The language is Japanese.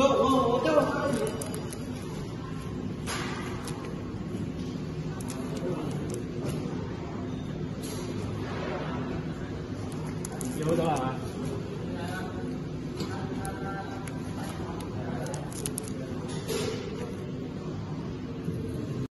我我我待会儿。有喝多少啊。